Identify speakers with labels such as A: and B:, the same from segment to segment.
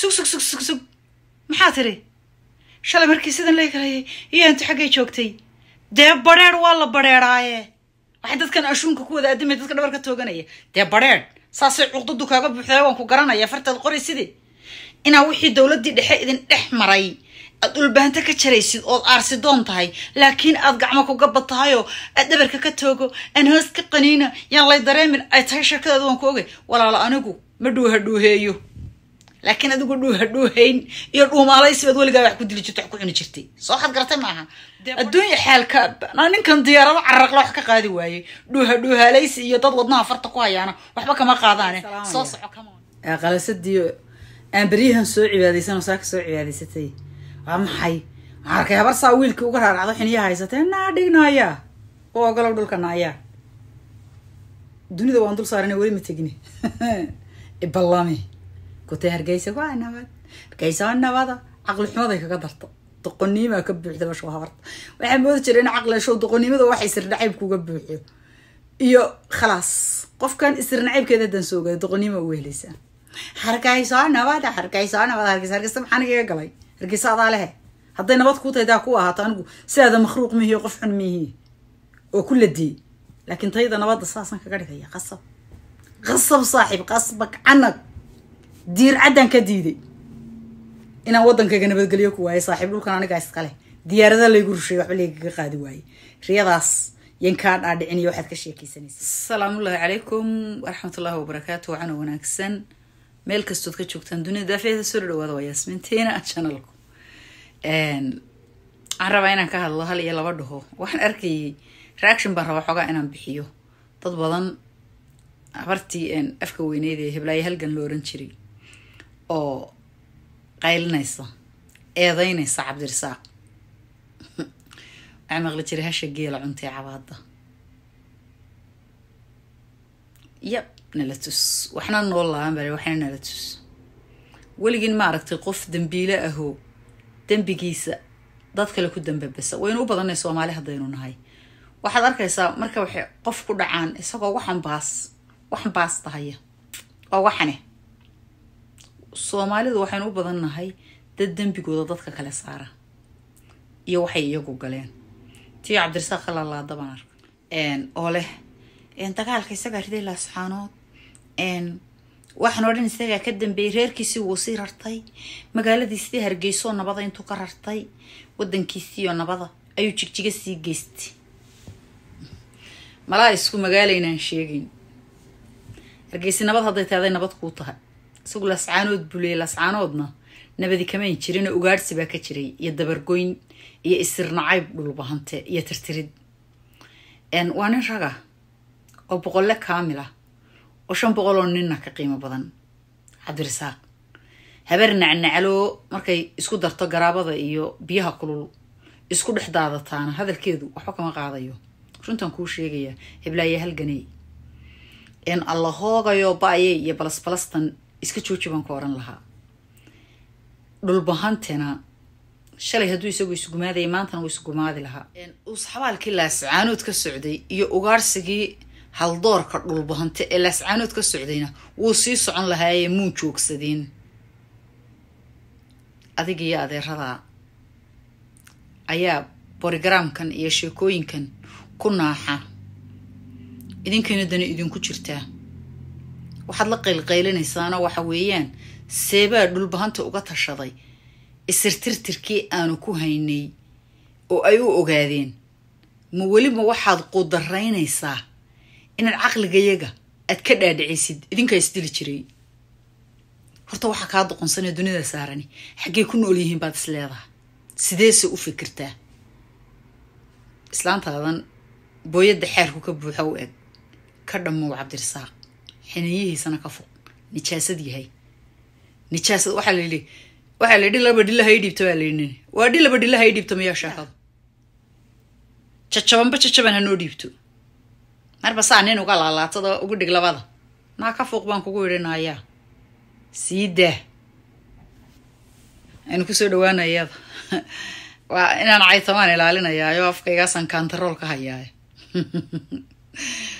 A: sug maxaa tiri? Shalay markii sidan lee kalayay iyo intu xaggay joogtay. Dee badheer waa la badheeraaye waxay dadkan ashuunka ku wada addimay dadka dhabar ka tooganaya. Dee badheer saasay cuqdadu kaaga buuxdaa waan ku garanaya fartaad sidii. Inaa wixii dowladdii dhexe idin dhex maray. Aad ulbaanta ka jaraysid ood aarsidoon tahay. Laakiin aad gacmo ku gabad tahayoo aad dhabarka ka toogo aan hoos ka qaniina yaan lay dareemin ay tahay sheekadaada waan ku ogay walaalo anigu ma dhuuha dhuuheeyo laakiin adigu dhuuha dhuuhayn iyo dhuumaalaysi baad weligaa wax ku dili jirta wax ku cuni jirtay soo garatay maaha adduunya xaalka ninkan diyaarado cararaqla wax ka qaadi waayey dhuuha dhuuhaalaysi iyo dad wadnaha farta ku hayaana waxba kama qaadaane soo soco kama
B: qalasadiyo aan beryahan soo cibaadaysanoo saaka soo cibaadaysatay waa maxay waxaan arkay habar saa wiilkii uga raaracdo xiniya haysatee naa dhignaaya u ogolow dhulka naayaa dunida waan dul saarana weli ma tegni iballami kutay hargeysa waa nabad hargeysa waa nabada caqli xumaday kaga darto doqoniimaa ka buuxda basho habarta waxaa moodi jira in caqli heshow doqoniimada wax isirnacaybka kuga buuxo iyo khalaas qofkan isirnacaybkeeda haddaan soo ogaaday doqoniima ugu helaysaa hargeysa nabada hargeysa nabada hargeysa hargeysa maxaan igaga galay hargeysa adaa lehe hadday nabad kuu tahay daa ku ahaato anigu sidaada makhluuq mihiyo qof xun mihi oo ku ladiyey laakiin tayada nabadda saasaan kaga dhigaya qasab qasab saaxiib qasbak canag diir caddaan ka diiday. Inaan waddankayga nabadgelyo ku waayo saaxiib dhulkan anigaa iskale diyaarada laygu rushay waxba laygaga qaadi waaye riyadaas yan kaa waxaad ka sheekaysanaysa asalaamullaahi calaykum waraxmatullaahi wabarakaatu waxaana wanaagsan. Meel kastood ka joogtaan dunida daafeeda soo dhawaada waa yaasminteena janalku waxaan rabaa inaan ka hadlo hal iyo laba dhaho. Waxaan arkayay reaction baan rabaa xoogaa inaan bixiyo. Dad badan habartii afka weyneyd ee heblaayo halgan la oran jiray oo qaylinaysa eedeynaysa cabdirisaaq waxaa maqli jiray hasha geela cuntee cabaada yab nala tus. Waxna noo laaban bale waxna nala tus. Weligiin ma aragtay qof dembiile ahoo dembigiisa dad kale ku dambabasa waynu u badanay soomaali haddaynu nahay. Waxaad arkaysaa marka waxay qof ku dhacaan isagoo waxan baas tahaya. Oo waxane soomaalidu waxaynu u badan nahay dad dembigooda dadka kale saara. Iyo waxay iyagu galeen. Tii cabdirasaaq kalalaada baan arka oo leh dagaalka isagaa riday laasxaanood waxaan oo dhan isagaa ka dambeeyey reerkiisii wuu sii rartay. Magaaladiisii hargeysoo nabada intuu ka rartay. Wadankiisiiyo nabada ayuu jigjiga sii geystay. Malaa isku magaalaynaan sheegayn hargeysi nabad hadday tahday nabad kuu tahay سوق لسعانود بولي لسعانودنا نبدي كمان يجرينا أقارس بك تجري يدبر جوين يأسر نعيب بلوبهانت يترترد أن وأنا شغا أو بقول لك كاملة وشان بقولون ننك قيمة بضن عبد الرساق هبرنا عنا علو مركي اسكو درطا قرابة ايو بيها قلولو اسكو لحدا دطانا هذا الكيدو وحكما قاعد ايو شون تنكو شيقيا هبلا يهل قني ان الله هو غيو باي يبلس بلس iska jooji baan ku oran lahaa. Dhulbahantena shalay hadduu isagu isgumaadaya maantana wuu isgumaadi lahaa. Uusxabaalkii laascaanood ka socday iyo ugaarsigii haldoorka dhulbahante ee laascaanood ka socdayna wuu sii socon lahaaye muun joogsadeen. Adiga iyo adeeradaa ayaa borogaraamkan iyo sheekooyinkan ku naaxa. Idinkayna dana idinku jirtaa waxaad la qaylqaylinaysaanoo waxa weeyaan seebaa dhulbahanta uga tashaday isirtirtirkii aanu ku haynay oo ay u ogaadeen. Ma weliba waxaad qudaraynaysaa inaad caqligayaga aad ka dhaadhicisid idinkaa isdili jiray. Horta waxaa kaa doqonsanee dunida saarani xaggey ku nool yihiin baad is leedaha sideese u fikirtaa? Islaantaadan booyadda xeerku ka buuxa u eg ka dhammow cabdirisaaq xiniyihiisana ka fuq nijaasad yahay. Nijaasad waxaa la yidhi waxaa la yidhi laba dhilla hay dhiibta baa la yidhi waa dhi laba dhilla hay dhiibta mayaa sheekadu jajabanba jajaban hanoo dhiibto. Marba saa nin uga laalaatada ugu dhig labada. Naa ka fuuq baan kugu yidhi naayaa sii daa. Aynu ku soo dhawaana iyada waa inaan caytamaan ilaalinayaayo afkaygaasaan kantarool ka hayaa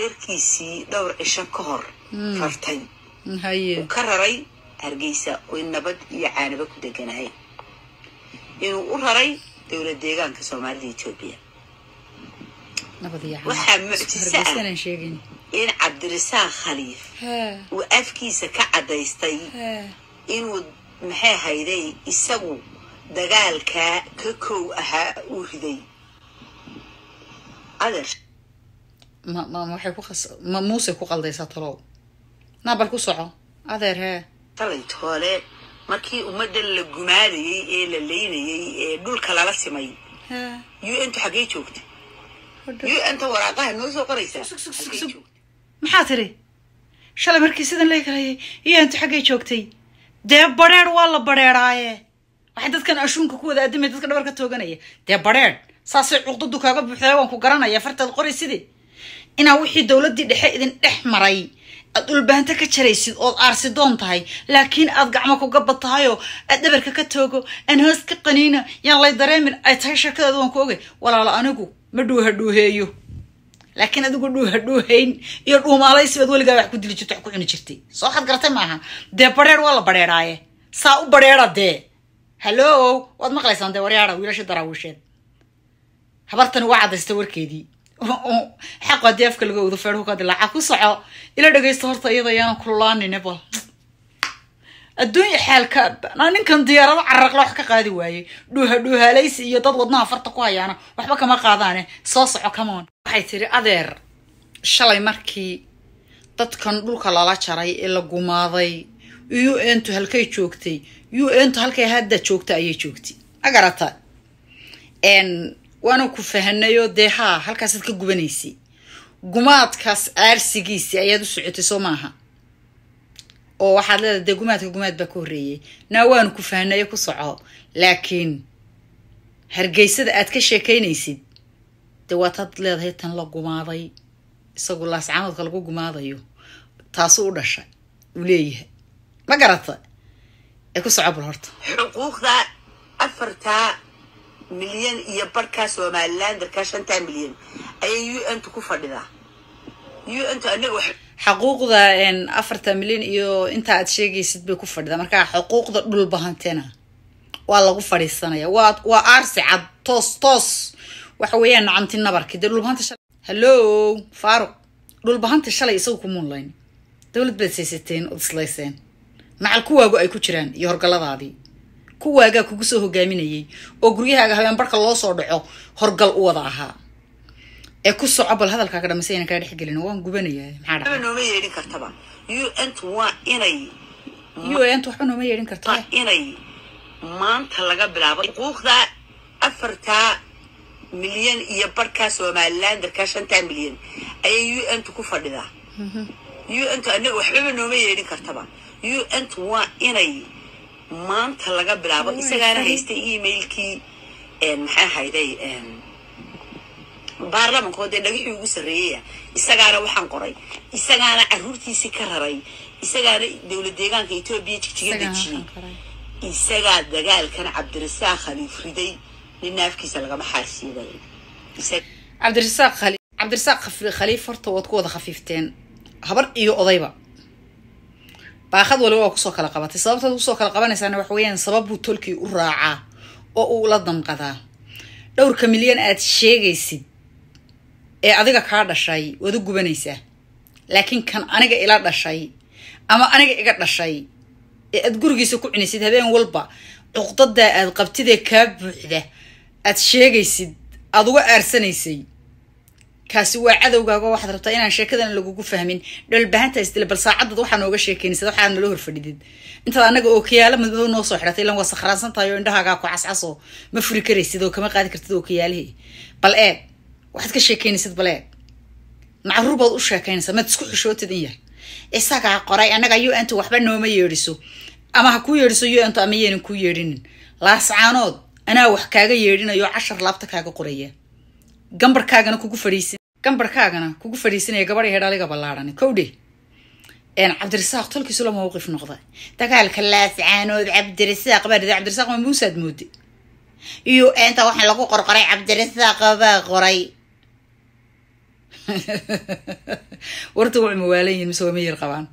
C: reerkiisii dhowr cisho ka hor rartay.
B: Haye.
C: Uu ka raray hargeysa oy nabad iyo caanaba ku deganahay. Inuu u raray dowlad deegaanka soomaalida etoobiya Waxaa mucjiso ah. in cabdirasaaq khaliif
B: ha.
C: uu afkiisa ka caddaystay
B: ha.
C: inuu maxay hayday isagu dagaalkaa ka kow ahaa uu riday
B: ما ما وحي كو
C: خس ما موسى كو قلدي ساترو نابر كو سوو ادير هي. تلي توله
B: ماركي
C: امده لغمادي اي لليني اي دول كلا لا سمي ها. يو انت
B: حقي جوجت يو
C: انت
B: وراقة
C: نو
B: سو ما حاتري شلا مركي سيدن لي كلاي يي انت حقي جوجتي ديب بارير ولا باريراي waxaan dadkan ashuunka ku wada adimay dadka dhabarka tooganaya dee bareed saasay cuqdadu kaaga buuxday waan ku garanayaa fartaad qoray sidii inaa wixii dowladdii dhexe idin dhex maray. Aad dhulbaanta ka jaraysid ood aarsidoon tahay. Laakiin aad gacmo kuga bad tahayoo aad dhabarka ka toogo aan hoos ka qaniina yaan lay dareemin ay tahay sheekadeeda waan ku ogay walaalo anigu ma dhuuha dhuuheeyo. Laakiin adigu dhuuha dhuuhayn iyo dhuumaalaysi baad weligaa wax ku dili jirta wax ku cuni jirtay. Soo waxaad garatay maaha. Dee badheer waa la badheeraaye saa u badheera dee. Hallo waad maqlaysaan dee waryaara wiilasha daraawiisheed habartani waa caddaystay warkeedii xaqu haddii afka laga wado feerhu ka dilaaca ku soco. Ila dhagaysta horta iyada ayaanan kululaanine adduunya xaalka na ninkan diyaarado cararaqla wax ka qaadi waayey. Dhuuha dhuuhaalaysi iyo dad wadnaha farta ku hayaana. Waxba kama qaadaane. Soo soco camoon waxay tiri adeer shalay markii dadkan dhulka lala jaray ee la gumaaday u n tu halkay joogtay u n tu halkay hadda joogta ayay joogtay. Ma garata waana ku fahanayoo dee haa halkaasaad ka gubanaysay gumaadkaas aarsigiisii ayaad u socotay soo maaha. Oo waxaad leedahay dee gumaadka gumaad baa ka horreeyey naa waanu ku fahanayo ku soco. Laakiin hargeysada aad ka sheekaynaysid dee waataad leedahay tan la gumaaday isagu laascaanoodka lagu gumaadayo taasu u dhashay uu leeyahay. Ma garata? Ee ku soco bal horta.
C: Xuquuqda afartaa milyan iyo barhkaa somalilandarkaa shantaa milyan ayay u n tu ku fadhidaa. U
B: xuquuqda afarta milyan iyo inta aad sheegaysid bay ku fadhidaa. Marka xuquuqda dhulbahantena waa lagu fadhiisanaya. Waa waa aarsi cad toos toos. Waxa weeyaan nacamti nabarki. Dee dhulbahanta shalay hallo faaruq dhulbahanta shalay isagu ku muunlayn dowlad baad saysateen ood islayseen. Macal kuwaagu ay ku jiraan iyo horgalladaadii kuwaagaa kugu soo hogaaminayay oo guryahaaga habeen barka loo soo dhaco horgal u wada ahaa. Ee ku soco bal hadalkaaga dhamasay aynan kaa dhex gelin waan gubanayaa maxaa
C: nooma yeedhin kartaba. U n tu waa inay
B: u n waxba nooma yeedhin
C: waa
B: kartaa
C: inay maanta laga bilaabo xuquuqda afartaa milyan iyo barhkaa somalilandarkaa shantaa milyan. Ayay u n tu ku fadhidaa u n anaga waxbaba nooma yeedhin kartaba. U n tu waa inay maanta laga bilaabo. Isagaana haystay emailkii maxaa hayday baarlamanka oo dee dhagaxii ugu sarreeyaya isagaana waxaan qoray. Isagaana caruurtiisii ka raray. Isagaana dowlad deegaanka etoobiya jigjiga dejiyey isagaa dagaalkan cabdirasaaq khaliif riday nin naafkiisa lagama xaarsiiday
B: cabdirasaaq khaliif horta waad ku wada khafiifteen. Habar iyo odayba baaqad waliba waa ku soo kala qabatay. Sababtaad ku soo kala qabanaysaana waxa weeyaan sabab buu tolkii u raacaa oo uu la damqadaa. Dhowrka milyan aad sheegaysid ee adiga kaa dhashay waad u gubanaysaa. Laakiin kan aniga ila dhashay ama aniga iga dhashay ee aad gurigiisa ku cunaysid habeen walba cuqdadaa aad qabtidee kaa buuxda aad sheegaysid aad uga aarsanaysay kaasi waa cadowgaaga oo waxaad rabtaa inaan sheekadan lagugu fahmin. Dhalbahanta isdile bal saacadad waxaa nooga sheekeynaysid waxaa nala horfadhidid. Intaad anaga ookiyaalo madow noo soo xidhatay ilan waa sakhraansan tahay oo indhahaagaa ku cascaso ma furi karaysid oo kama qaadi kartid ookiyaalihii. Bal eeg waxaad ka sheekeynaysid bal eeg. Macruur baad u sheekaynaysaa maad isku xishootid in yar. Isagaa qoray annaga u anta waxba nooma yeedhiso. Ama ha kuu yeedhiso yo-ento ama yeenan kuu yeedhinin. Laascaanood anaa wax kaaga yeedhinayo cashar laabta kaaga qoraya. Gambarkaagana kugu fadhiisin كمبركاغنا كوكو فريسيني غبري هيداليغا بلااداني كودي. أنا عبد الرساق تلكي سلو موقف نقضى تقال كلاس عانود عبد الرساق بارد عبد الرساق من موساد مودي. يو أنت وحن لقو قرقري. عبد الرساق باقري ورتو عموالين مسوامي القوان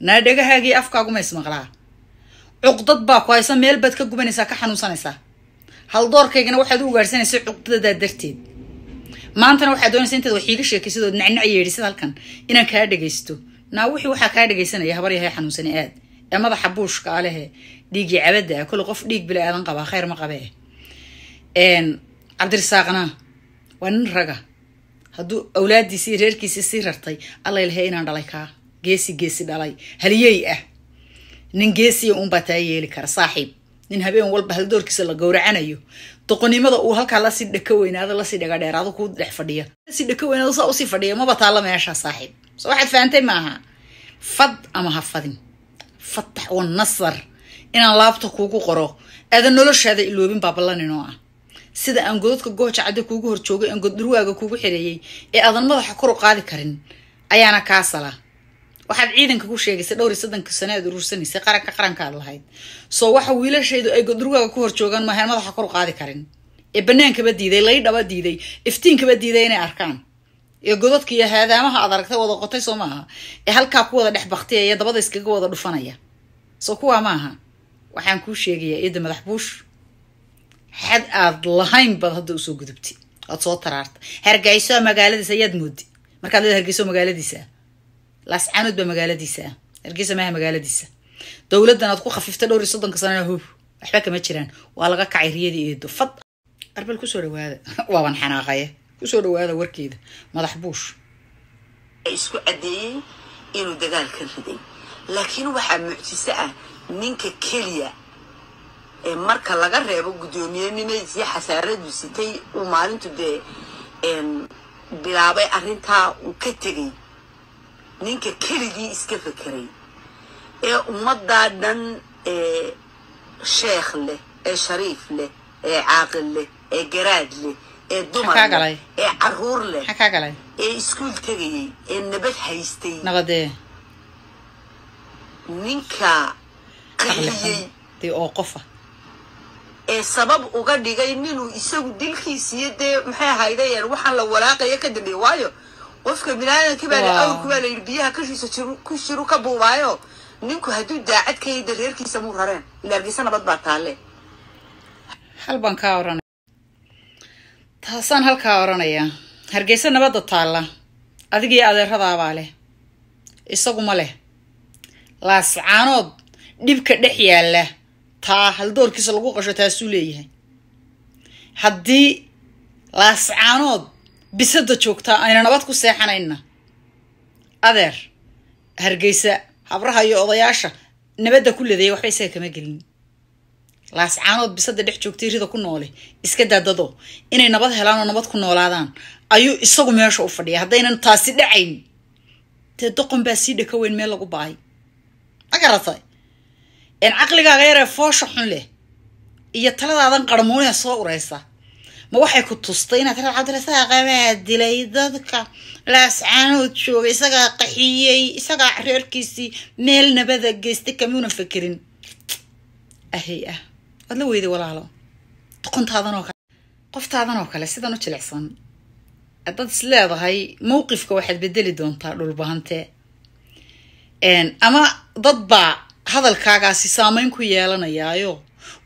B: نادقا هاقي أفكاقو ما يسمغلا عقدت باكو. أيسا ميل بدكا قبانيسا كحنو سانيسا هل دور كيغنا وحدو غارسيني سعقدت دا درتيد maantana waxaad doonaysa intaad wax iiga sheekaysadood nacnac yeedhisid halkan inaan kaa dhagaysto. Naa wixii waxaa kaa dhagaysanaya habar yahay xanuunsani aad. Ee madaxa buushka alehe dhiiggii cabadda ah kolle qof dhiig bila aadan qabaa khayr ma qabee. Cabdirisaaqna waa nin raga. Hadduu awlaadiisii iyo reerkiisii sii rartay allay lahay inaan dhalay kaa. Geesi geesi dhalay. Haliyey ah. Nin geesiya uunbaa taa yeeli kara saaxiib. Nin habeen walba haldoorkiisa la gowracanayo doqonnimada uu halkaa la sii dhaka weynaado la sii dhaga dheeraado kuu dhex fadhiya. Lasii dhaka weynaado saa u sii fadhiya maba taalla meesha saaxiib. So waxaad fahantay maaha fad ama ha fadin? Fatax wa nasar. Inaan laabta kuugu qoro aadan noloshaada iloobin baa ballaninoo ah. Sida aan godadka gooja cadde kuugu hor joogay aan goddurwaaga kuugu xireeyey ee aadan madaxa kor u qaadi karin ayaana kaa sala waxaad ciidanka ku sheegaysay dhowr iyo soddonka sano aad uruursanaysay qaranka qarankaad lahayd. Soo waxa wiilashaydu ay goddurwaaga ku hor joogaan maahayn madaxa kor u qaadi karin. Ee bannaankaba diiday laydhaba diiday iftiinkaba diiday inay arkaan. Ee godadka iyo haadaamaha aad aragtay wada qotay soo maaha. Ee halkaa ku wada dhex baktiyaya dabada iskaga wada dhufanaya. Soo kuwaa maaha? Waxaan kuu sheegayaa eedda madax buush xad aad lahayn baad hadda u soo gudubtay. Oad soo taraarta hargeyso magaaladiisa ayaad moodi markaad leeda hargeyso magaaladiisa laascaanood baa magaaladiisa ah hargeysa maaha magaaladiisa dowladdan aad ku khafiiftay dhowr iyo soddonka sanana hub waxba kama jiraan. Waa laga kacay riyadii eedo fad arbal ku soo dhawaada. Waaban xanaaqaya. Kusoo dhawaada warkeeda. Madax buush.
C: Isku caddeeyey inuu dagaalka riday. Laakiin waxaa mucjiso ah ninka keliya ee marka laga reebo guddoomiyenimadiisii xasaaradu sitay uu maalintu dee bilaabay arrintaa uu ka tegay ninka keligii iska fekeray ee ummaddaa dhan ee sheekh leh ee shariif leh ee caaqil leh ee garaad leh ee dumar leh ee carruur leh ee iskuul tegayay ee nabad haystay. Ninka qixiyey
B: oo qofa.
C: ee sabab uga dhigay ninuu isagu dilkiisiiyo dee maxay ahaydayeen waxaan la walaaqaya ka dambeeye waayo qofka biniaadamkii baa la
B: Wow.
C: awrku baa la yidhi biyaha kashiisa ku shiru ka buubaayo ninku hadduu daacad ka yida reerkiisa muu rareen ila nabad baa taalle
B: kaa oranaya taasaan halkaa oranayaa hargeysa nabadda taalla. Adigii adeeradaabaa leh. Isaguma leh. Laascaanood dhibka dhex yaalla. Taa haldoorkiisa lagu qasho taasuu leeyahay. Haddii laascaanood bisada joogtaa ayna nabad ku seexanayna. Adeer hargeysa habraha iyo odayaasha nabadda ku leedeeya waxba isaga kama gelin. Laascaanood bisada dhex joogtay rida ku noole iska daadado. Inay nabad helaan oo nabad ku noolaadaan. Ayuu isagu meesha u fadhiya haddaynan taasi dhacayn dee doqon baa sii dhaka weyn meel lagu baay ma garatay caqligaaga yaree foosha xun leh. Iyo taladaadan qarmuunee soo ureysa ma waxay ku tustay inaad reer cabdirasaaq qabaa dilay dadka laascaanood jooga isagaa qaxiyey isagaa reerkiisii meel nabada geystay kamuuna fakerin ahay ah waad la weyday walaalo. Doqontaadan kale. Qoftaadan kale sidan u jilicsan. Haddaad is mowqifka waxaad bedeli doontaa dhulbahante ama dad baa hadalkaagaasi saameyn ku yeelanayaayo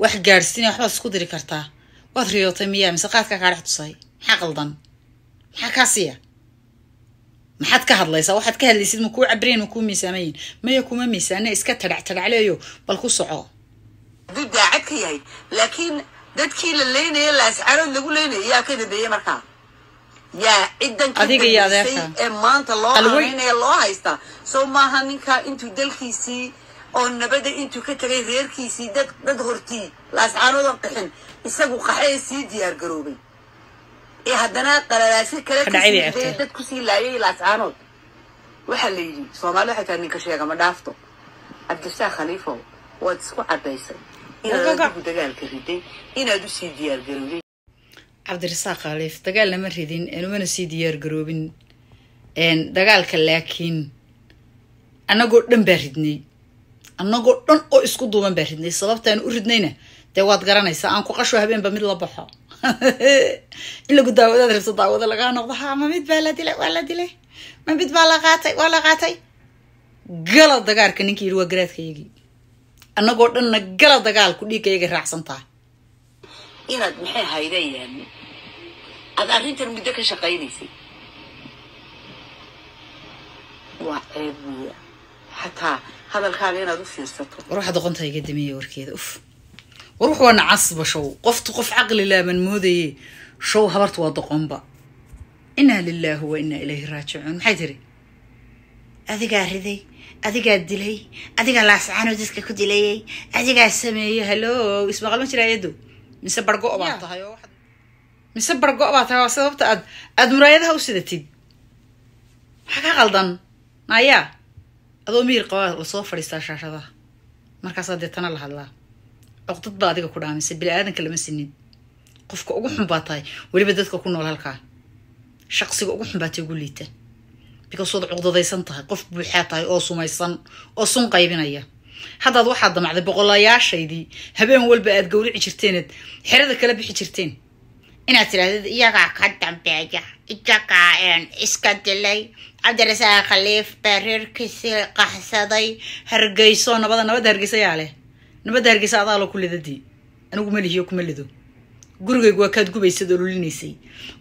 B: wax gaadhsiinaya waxbaad isku diri kartaa waad riyootay miyaa mise qaadkaa kaa dhex tusay? Maxaa qaldan? Maxaa kaa siiya? Maxaad ka hadlaysaa? Waxaad ka hadlaysid ma kuu cabriyin ma kuu miisaamayin maya kuma miisaane iska tadhac tadhacleeyo bal ku soco.
C: Hadduu daacad ka yahay laakiin dadkii la leynaya laascaanood lagu leynaya yaa ka dambeeyey markaa yaa ciddan ee maanta loo
B: Qalwey.
C: anaynaya loo haystaa soo maaha ninka intuu dalkiisii oo nabada intuu ka tegay reerkiisii dad dad hortii laascaanood oo qixin isagu qaxee sii diyaar garoobay. Ee haddana qalalaasyo kale
B: ka sii
C: dad ku sii laayay laascaanood waxaa la yidhi soomaali waxay tahay ninka sheega ma dhaafto. Cabdisaaq khaliifow waad isku caddaysay inaad adigu dagaalka riday inaad u sii diyaargarowday
B: cabdirasaaq khaliif dagaal nama ridin enumana sii diyaar garoobin. Dagaalka laakiin annagoo dhan baa ridnay annagoo dhan oo isku duuban baa ridnay sababtaan u ridnayna dee waad garanaysaa aan ku qasho habeenba mid la baxo. In lagu daawadaad rabto daawada lagaa noqdo. Ha ma mid baa la dilay? Waa la dilay? Ma mid baa la qaatay? Waa la qaatay? Gala dagaalka ninkii yidhi waa garaadkayagii annagoo dhanna gala dagaalku dhiiggayagay raacsan tahay.
C: Inaad maxay haydayaan aad arrintan muddo ka shaqaynaysay. Waa ceeb weya xataa
B: هذا الكاغين هذا فيرستو أوف. وروح وأنا عصب شو. قفت قف عقلي لا من مودي. شو هبرت وضقون با. إنا لله وإنا إليه راجعون. حيدري. اذيك اهردي اذيك ادلي اذيك الله سبحانه وتعالى كدلي اذيك السمي هلو. اسمع غلو ترى يدو. مسبر قوة بعضها يا واحد. مسبر قوة بعضها وصدبت اد أد مرايدها وسدتي. حكا غلطان. مايا adoo miyir qabaa la soo fadhiistaa shaashadaha markaasaa deetana la hadlaa. Cuqdad baa adiga ku dhaamisay bini aadanka lama sinin qofka ugu xun baa tahay weliba dadka ku nool halkaa. Shaqsiga ugu xun baa ugu liita. Because waad cuqdadaysan tahay qof buuxaa tahay oo sumaysan oo sun qaybinaya. Haddaad waxaad damacday boqolayaashaydii habeen walba aad gawrici jirteened xerada kala bixi jirteen inaad tidhaahdid iyagaa ka dambeeya iyagaa iska dilay. Cabdirasaaq khaliif baa reerkiisii qaxsaday hargeyso nabada nabadda hargeysa yaa leh nabadda hargeysa adaa loo ku lidadii anigu ma lihiyo kuma lido gurigaygu waa kaad gubaysad oo lulinaysay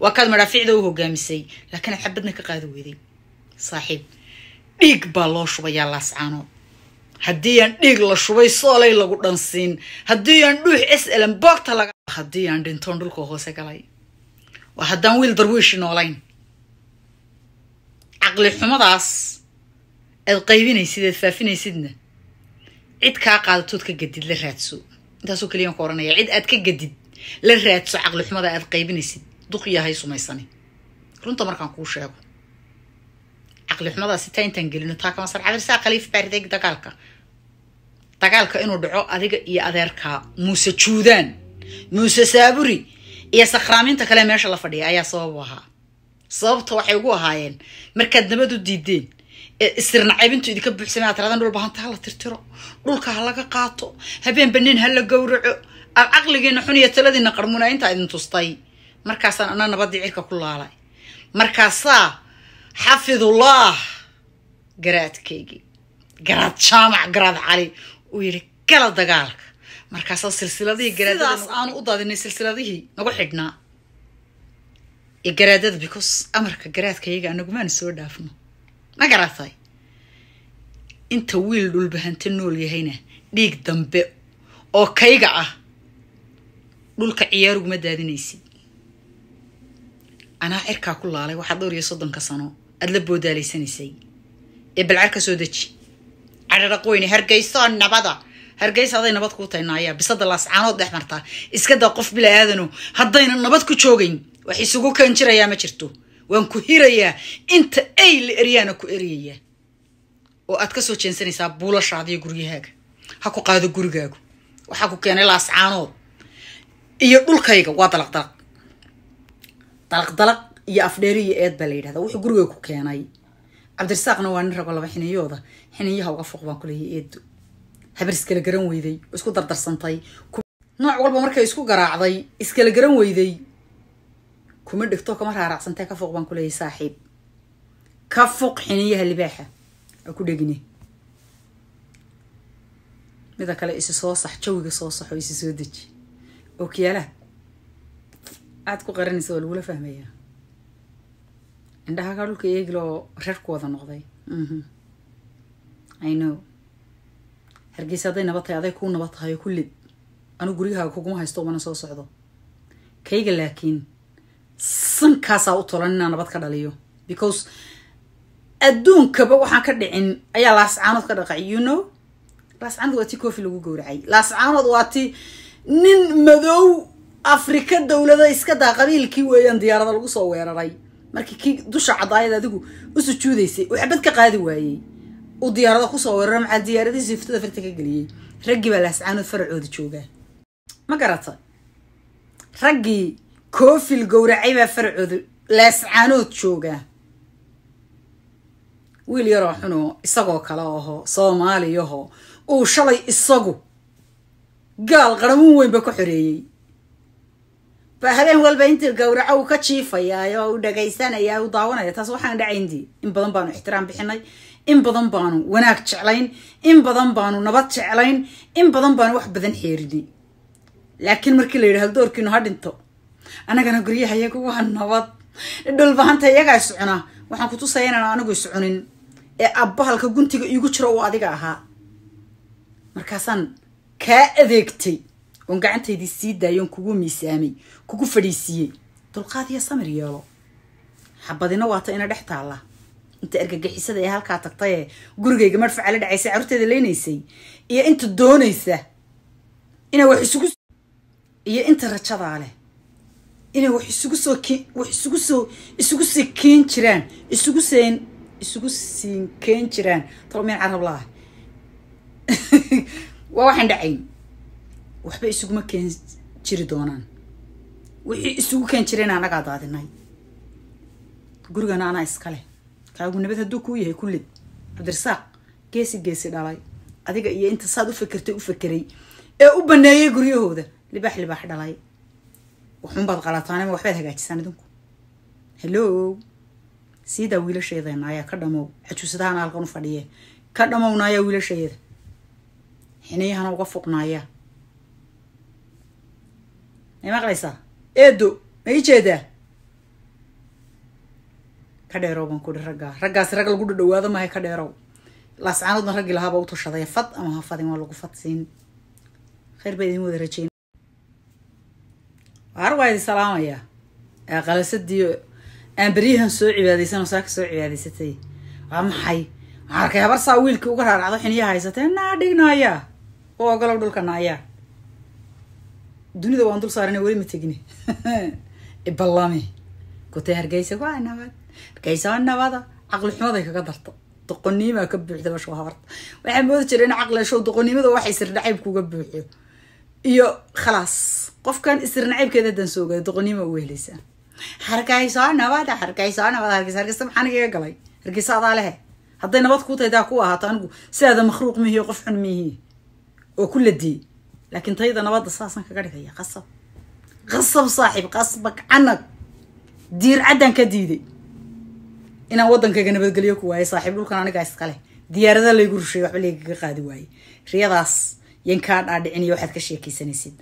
B: waa kaad madhaaficda u hogaamisay. Laakiin aad xabadna ka qaadi weyday saaxiib. Dhiig baa loo shubayaa laascaanood haddii aan dhiig la shubay soolay lagu dhansiin. Haddii aan dhuux s ln boogta laga haddii aan dhintoon dhulka hoose galay. Waa haddaan wiil darwiishi noolayn. Caqli xumadaas aad qaybinaysid aad faafinaysidna cid kaa qaadatood ka gadid la raadso. Intaasoo keliyaan ku oranaya cid aad ka gadid la raadso caqli xumada aad qaybinaysid. Duq yahay sumaysani. Runta markaan kuu sheego caqli xumadaasi taa intaan gelino taa kama sar. Cabdirsaa khaliif baa riday dagaalka. Dagaalka inuu dhaco adiga iyo adeerkaa muuse juudaan muuse saaburi iyo sakhraaminta kale meesha la fadhiya ayaa sabab u ahaa. Sababta waxay ugu ahaayeen markaad nabad u diideen ee istirnacaybintu idinka buuxsamay aad tirahdaan dhul bahanta ha la tirtiro. Dhulka ha laga qaato. Habeenba nin ha la gowraco. Caqligiina xun iyo taladiina qarmuna intaa idin tustay. Markaasaan ana nabadii cirka ku laalay. Markaasaa xafidullah garaadkaygii. Garaad jaamac garaad cali. Uu yidhi gala dagaalka. Markaasaa silsiladihii garaadadaas aanu u daadinay silsiladihii nagu xidhnaa iyo garaadada because amarka garaadkayaga anagumaana soo dhaafno. Ma garatay inta wiil dhulbahante nool yahayna dhiig dambe oo kayga ah dhulka ciyaaruguma daadinaysid. Anaa cirkaa ku laalay waxaad dhowr iyo soddonka sano aada la boodaalaysanaysay ee balcar ka soo deji cadharaq weyne hargeysoo nabada hargeysa aday nabad kuu tahay naaya bisada laascaanood dhex martaa iska daa qof bila aadano haddayna nabad ku joogayn wax isugu kan jirayaa ma jirto waan ku hirayaa inta ay la eryaana ku eryayaa oo aad ka soo jeensanaysaa buulashaadiyo guryahaaga ha ku qaado gurigaagu waxaa ku keenay laascaanood iyo dhulkayga waa dalaq dalaq dalaq dalaq iyo afdheeri iyo eed baa la yidhahdaa. Wuxuu guriga ku keenay. Cabdirasaaqna waa nin rago laba xiniyooda. Xiniyaha uga foq baan kuleeyay eedo habar iskala garan weyday isku dardarsantay. Nooc walba markay isku garaacday iskala garan weyday. Kuma dhigto kama raaracsantay ka foq baan kuleeyay saaxiib. Ka foq xiniyaha libaaxa. Aa ku dhegine. Mida kale isi soo sax jawiga soo sax isi soo deji. Oo kiyaalaha ku qaranaysa waa lagula fahmayaa indhahagaa dhulka eegiloo reer ku wada noqday i know. Hargeysa hadday nabad tahay aday kuu nabad tahay oo kullid anigu guryahaaga kuguma haysto umana soo socdo kayga laakiin sankaasaa u tolan inaan nabad ka dhaliyo because adduunkaba waxaan ka dhicin ayaa laascaanood ka dhaqay you know? Laascaanood waa ti cofi lagu gowracay laascaanood waa ti nin madow afrika dowladda iska daa qabiilkii weeyaan diyaarada lagu soo weeraray markii kii dusha cadaayad adigu u sujuudaysay uu xabad ka qaadi waayey uu diyaarada ku soo weeraro maxaa diyaaradii siftada farta ka geliyey raggii baa laascaanood faracooda joogaa. Ma garata? Raggii koofil gowracay baa faracooda laascaanood joogaa. Wiil yaroo xunoo isagoo kale aho soomaaliyaho uu shalay isagu. Gaal qaramuun weynba ka xoreeyey ba habeen walba intii gowraco uu ka jiifayaa oo uu dhagaysanaya uu daawanaya taas waxaan dhacayntii in badan baanu ixtiraam bixinay in badan baanu wanaag jeclayn in badan baanu nabad jeclayn in badan baanu wax badan xeerinay laakiin markii la yidhi haldoorkiinu ha dhinto. Annagana guryaha iyagu waa nabad. Dhulbahanta iyagaa iscunaa waxaan ku tusaya inaan anigu iscunin ee abbahalka guntiga iigu jiro uu adiga ahaa. Markaasaan kaa adeegtay oon gacantaydii sii daayoon kugu miisaamay kugu fadhiisiiyey. Dulqaad iyo samir yeelo. Xabadina waata ina dhex taalla. Inta argagixisada ee halkaa tagtay ee gurigayga madfaca la dhacaysay carruurteeda leynaysay iyo inta doonaysa inay wax isugu iyo inta rajadaa leh inay wax isugu soo k wax isugu soo isugu sii keen jiraan isugu seen isugu siin keen jiraan. Tolmeen carab laah waa waxaan dhacayn waxba isuguma keen jiri doonaan. Wixii isugu keen jireen annagaa daadinay. Gurigana anaa iskale kaagu nabad hadduu kuu yahay kullid cabdirasaaq geesi geesi dhalay. Adiga iyo inta saad u fekertay u fekeray ee u baneeyay guryahooda libaax libaax dhalay. Waxunbaad qalataanima waxbaad hagaajisaan idinku? Hello? Siidaa wiilasheedana ayaa ka dhamow. Xajuusadahaana halkan u fadhiye. Ka dhamownaaya wiilasheeda. Xiniyahana uga foqnaaya may maqlaysaa eedo ma ii jeedaa ka dheerow baan kuhi raggaa raggaasi rag lagu dhadhawaado mahay ka dheerow laascaanoodna raggii lahaaba u tushaday fad ama ha fadin waa lagu fadsiin khayr baa idin wada rajeyn waar waa idin salaamayaa qalasadii aan beryahan soo cibaadaysan oo saaka soo cibaadaysatay waa maxay waxaan arkay habar saa wiilkii uga raaracdo xiniyaha haysatee naa dhignaayaa u ogolow dhulka naayaa دنيا وان دول صارنا وري متجني. إبلامي كنت هرجعي سقى النبات كيسا النبات عقل حنا ذيك تقني ما كبر حتى مش وهرت وعم ترين عقله شو تقني ما ذا واحد يصير نعيب كوجبر يو خلاص. قف كان يصير نعيب كذا دنسوق تقني ما وين لسه هرجعي سقى النبات هرجعي سقى النبات هرجعي سقى سبحانك يا قلي. هرجعي سقى عليه هذا النبات كوت هذا كوه هاتانقو. مخروق مهي قف حن مهي. وكل الدين laakiin tayada nabadda saasaan kaga dhigaya qasab qasab saaxiib qasbak canag diir caddaan ka diiday inaan waddankayga nabadgelyo ku waayo saaxiib dhulkan anigaa iskale diyaarada laygu rusheey waxba laygaga qaadi waaye riyadaas yan kaa dhaadhicin iyo waxaad ka sheekaysanaysid